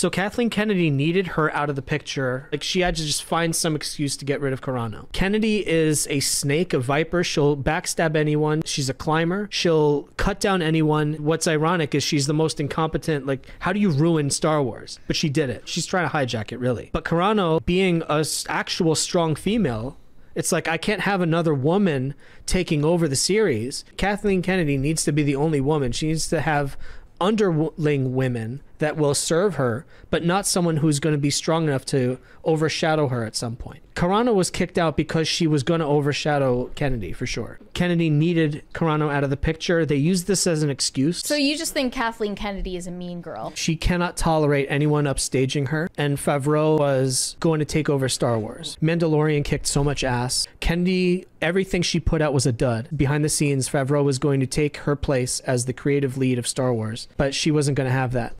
So Kathleen Kennedy needed her out of the picture. Like she had to just find some excuse to get rid of Carano. Kennedy is a snake, a viper. She'll backstab anyone. She's a climber. She'll cut down anyone. What's ironic is she's the most incompetent. Like, how do you ruin Star Wars? But she did it. She's trying to hijack it, really. But Carano, being a actual strong female, it's like I can't have another woman taking over the series. Kathleen Kennedy needs to be the only woman. She needs to have underling women that will serve her, but not someone who's going to be strong enough to overshadow her at some point. Carano was kicked out because she was going to overshadow Kennedy for sure. Kennedy needed Carano out of the picture. They used this as an excuse. So you just think Kathleen Kennedy is a mean girl? She cannot tolerate anyone upstaging her, and Favreau was going to take over Star Wars. Mandalorian kicked so much ass. Kennedy, everything she put out was a dud. Behind the scenes, Favreau was going to take her place as the creative lead of Star Wars, but she wasn't going to have that.